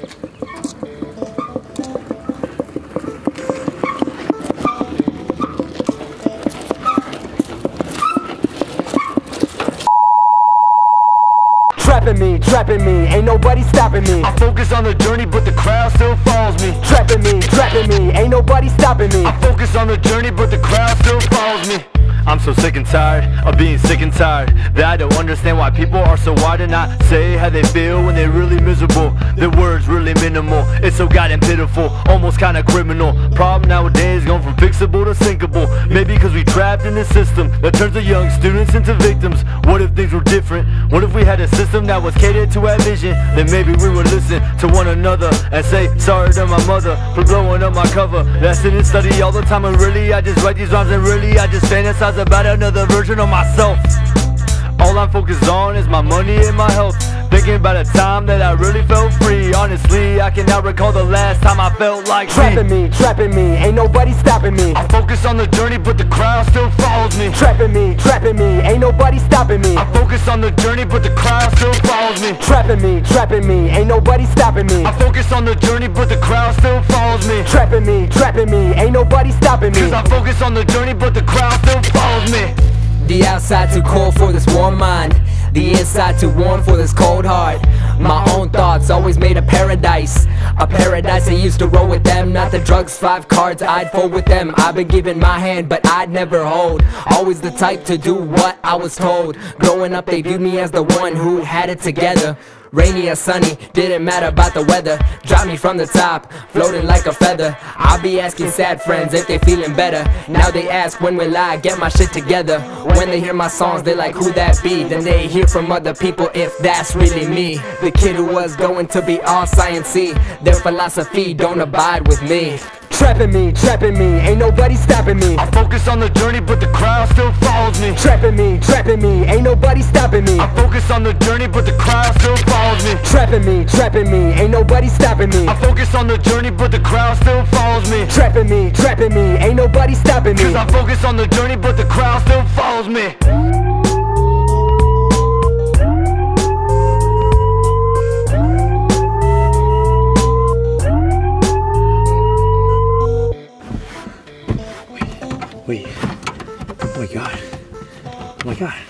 Trapping me, trapping me, ain't nobody stopping me. I focus on the journey, but the crowd still follows me. Trapping me, trapping me, ain't nobody stopping me. I focus on the journey, but the crowd still follows me. I'm so sick and tired of being sick and tired That I don't understand why people are so wide and not say how they feel when they're really miserable Their words minimal, it's so goddamn pitiful, almost kinda criminal. Problem nowadays going from fixable to sinkable. Maybe cause we trapped in this system that turns the young students into victims. What if things were different? What if we had a system that was catered to our vision? Then maybe we would listen to one another and say sorry to my mother for blowing up my cover. That sit and study all the time and really I just write these rhymes and really I just fantasize about another version of myself. All I'm focused on is my money and my health. Thinking about a time that I really felt free. Honestly, I cannot recall the last time I felt like Trapping me, trapping me, ain't nobody stopping me. I focus on the journey, but the crowd still follows me Trapping me, trapping me, ain't nobody stopping me. I focus on the journey, but the crowd still follows me Trapping me, trapping me, ain't nobody stopping me. I focus on the journey, but the crowd still follows me Trapping me, trapping me, ain't nobody stopping me. Cause I focus on the journey, but the crowd still follows me The outside too cold for this warm mind. The inside too warm for this cold heart. My own thoughts always made a paradise. A paradise I used to roll with them Not the drugs, five cards, I'd fold with them. I've been given my hand but I'd never hold. Always the type to do what I was told. Growing up they viewed me as the one who had it together Rainy or sunny, didn't matter about the weather. Drop me from the top, floating like a feather. I'll be asking sad friends if they feeling better. Now they ask when will I get my shit together? When they hear my songs they like who that be? Then they hear from other people if that's really me. The kid who was going to be all sciencey. Their philosophy don't abide with me Trapping me, trapping me, ain't nobody stopping me. I focus on the journey, but the crowd still follows me Trapping me, trapping me, ain't nobody stopping me. I focus on the journey, but the crowd still follows me Trapping me, trapping me, ain't nobody stopping me. I focus on the journey, but the crowd still follows me Trapping me, trapping me, ain't nobody stopping me. Cause I focus on the journey, but the crowd still follows me Wait. Oh my god. Oh my god.